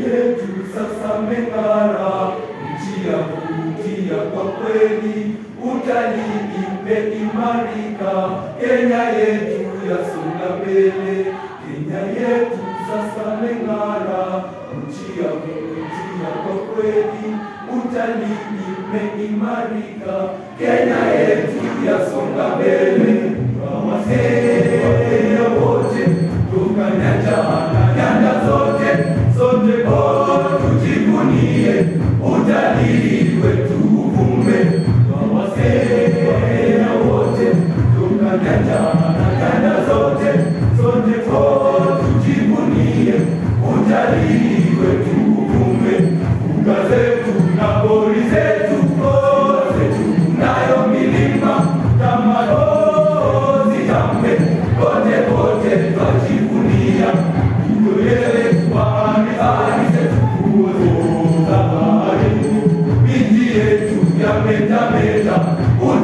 yetu sasa meng'ara, nchi ya kuvutia kwa kweli, utalii imeimarika, Kenya yetu yasonga mbele, yetu sasa meng'ara, nchi ya kuvutia utalii imeimarika, Kenya yetu yasonga mbele, wazee Wakenya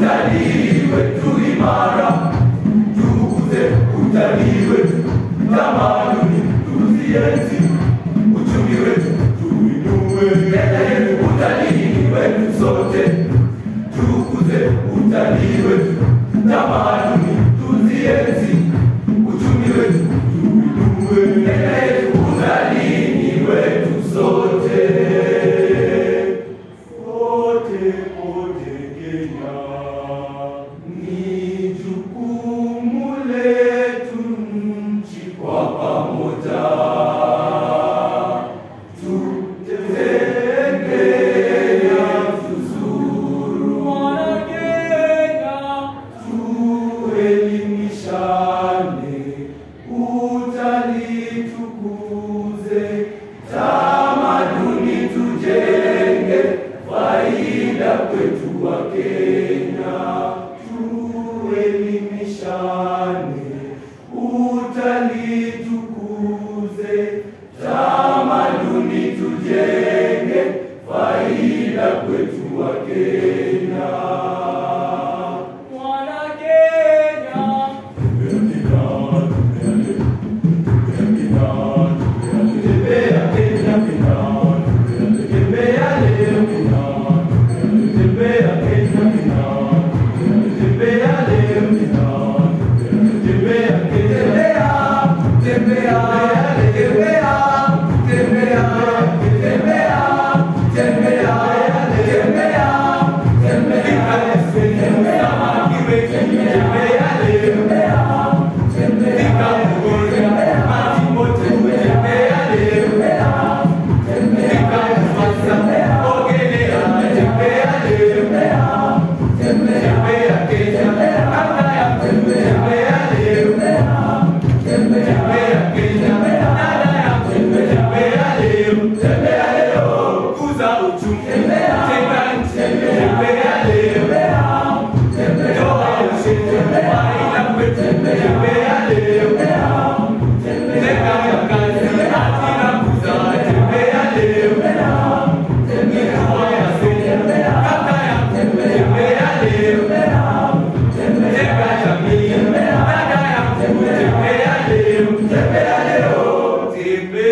utalii wetu imara tukuze utalii wetu tamaduni tuzienzi uchumi wetu tuinue utalii wetu sote tukuze utalii wetu kwetu wa Kenya. Tuelimishane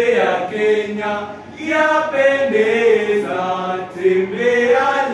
Tembea Kenya, yapendeza, tembea